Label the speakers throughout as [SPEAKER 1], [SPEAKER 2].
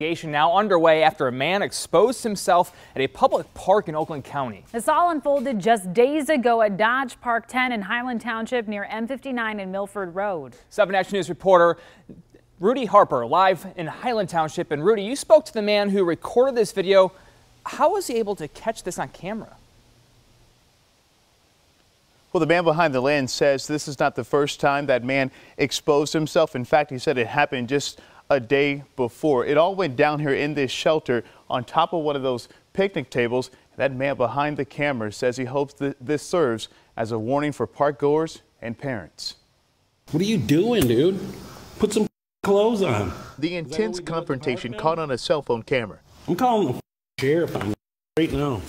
[SPEAKER 1] Investigation now underway after a man exposed himself at a public park in Oakland County.
[SPEAKER 2] This all unfolded just days ago at Dodge Park 10 in Highland Township near M59 and Milford Road.
[SPEAKER 1] 7 Action News reporter Rudy Harper live in Highland Township. And Rudy, you spoke to the man who recorded this video. How was he able to catch this on camera?
[SPEAKER 3] Well, the man behind the lens says this is not the first time that man exposed himself. In fact, he said it happened just a day before. It all went down here in this shelter on top of one of those picnic tables. That man behind the camera says he hopes that this serves as a warning for park goers and parents.
[SPEAKER 4] What are you doing, dude? Put some clothes on.
[SPEAKER 3] The intense confrontation caught on a cell phone camera.
[SPEAKER 4] I'm calling the sheriff on right now.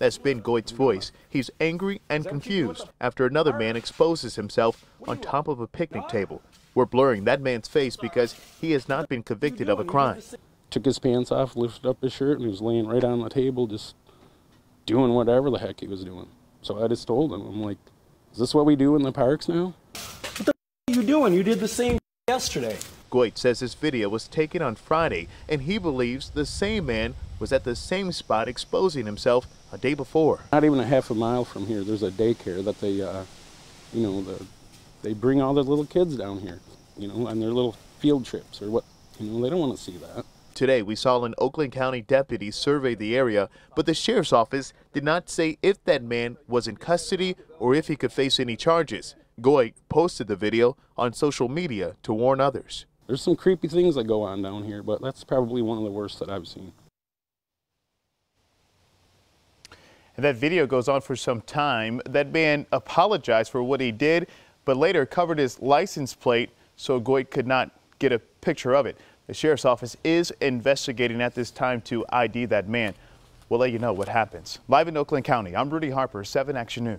[SPEAKER 3] That's Ben Goit's voice. He's angry and confused after another man exposes himself on top of a picnic table. We're blurring that man's face because he has not been convicted of a crime.
[SPEAKER 4] Took his pants off, lifted up his shirt, and he was laying right on the table just doing whatever the heck he was doing. So I just told him, I'm like, is this what we do in the parks now? What the are you doing? You did the same yesterday.
[SPEAKER 3] Goit says this video was taken on Friday, and he believes the same man was at the same spot exposing himself a day before.
[SPEAKER 4] Not even a half a mile from here, there's a daycare that they, uh, you know, the they bring all their little kids down here, you know, on their little field trips or what, you know, they don't want to see that.
[SPEAKER 3] Today, we saw an Oakland County deputy survey the area, but the sheriff's office did not say if that man was in custody or if he could face any charges. Goit posted the video on social media to warn others.
[SPEAKER 4] There's some creepy things that go on down here, but that's probably one of the worst that I've seen.
[SPEAKER 3] And that video goes on for some time. That man apologized for what he did, but later covered his license plate so Goit could not get a picture of it. The sheriff's office is investigating at this time to ID that man. We'll let you know what happens. Live in Oakland County, I'm Rudy Harper, 7 Action News.